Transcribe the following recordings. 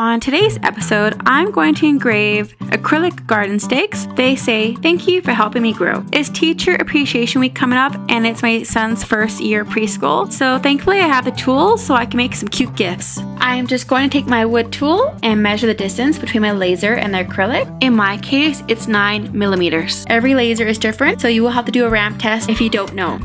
On today's episode, I'm going to engrave acrylic garden stakes. They say, Thank you for helping me grow. It's Teacher Appreciation Week coming up, and it's my son's first year preschool. So thankfully, I have the tools so I can make some cute gifts. I'm just going to take my wood tool and measure the distance between my laser and the acrylic. In my case, it's 9 millimeters. Every laser is different, so you will have to do a ramp test if you don't know.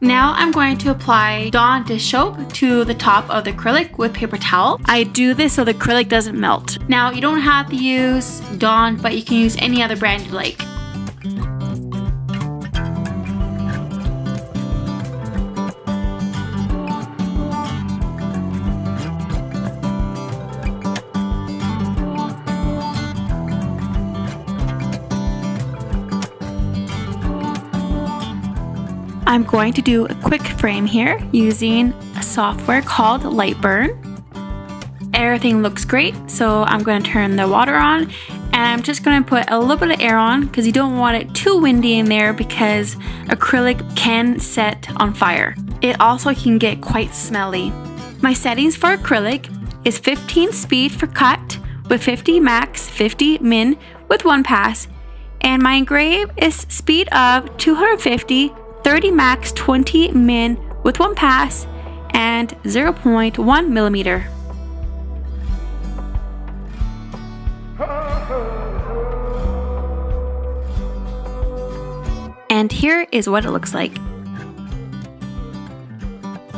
Now I'm going to apply Dawn dish soap to the top of the acrylic with paper towel. I do this so the acrylic doesn't melt. Now you don't have to use Dawn, but you can use any other brand you like. I'm going to do a quick frame here using a software called Lightburn. Everything looks great, so I'm going to turn the water on and I'm just going to put a little bit of air on because you don't want it too windy in there because acrylic can set on fire. It also can get quite smelly. My settings for acrylic is 15 speed for cut with 50 max, 50 min with one pass, and my engrave is speed of 250 30 max 20 min with one pass and 0.1 millimeter. And here is what it looks like.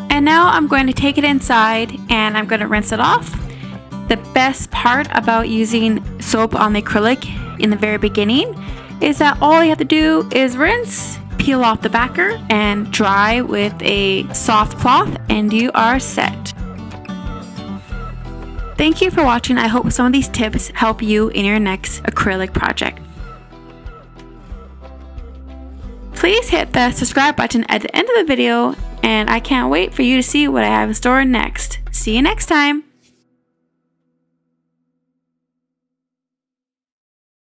And now I'm going to take it inside and I'm going to rinse it off. The best part about using soap on the acrylic in the very beginning is that all you have to do is rinse peel off the backer and dry with a soft cloth and you are set. Thank you for watching. I hope some of these tips help you in your next acrylic project. Please hit the subscribe button at the end of the video and I can't wait for you to see what I have in store next. See you next time!